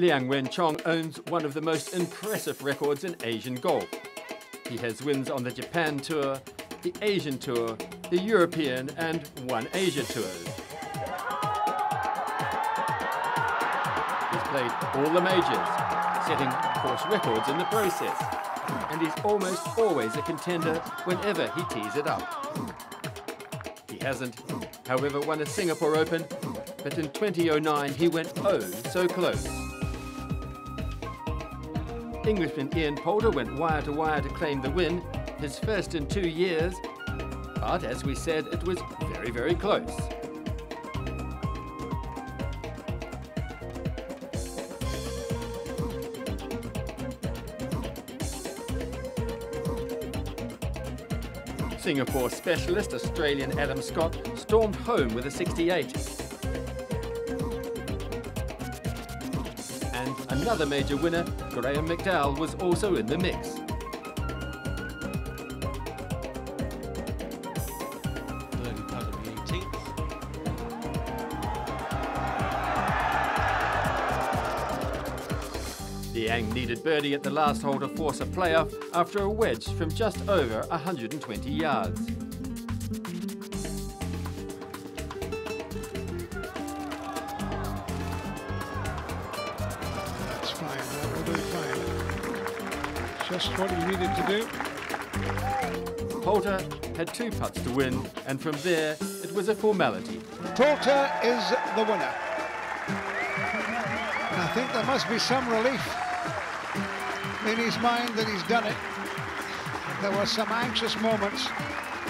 Liang Wenchong owns one of the most impressive records in Asian golf. He has wins on the Japan Tour, the Asian Tour, the European and One Asia Tours. He's played all the majors, setting course records in the process. And he's almost always a contender whenever he tees it up. He hasn't, however, won a Singapore Open, but in 2009 he went oh so close. Englishman Ian Poulter went wire to wire to claim the win, his first in two years, but as we said, it was very, very close. Singapore specialist Australian Adam Scott stormed home with a 68. Another major winner, Graeme McDowell, was also in the mix. Liang needed birdie at the last hole to force a playoff after a wedge from just over 120 yards. Just what he needed to do. Poulter had two putts to win, and from there, it was a formality. Poulter is the winner. I think there must be some relief in his mind that he's done it. There were some anxious moments,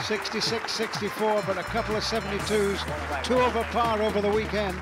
66, 64, but a couple of 72s, two over par over the weekend.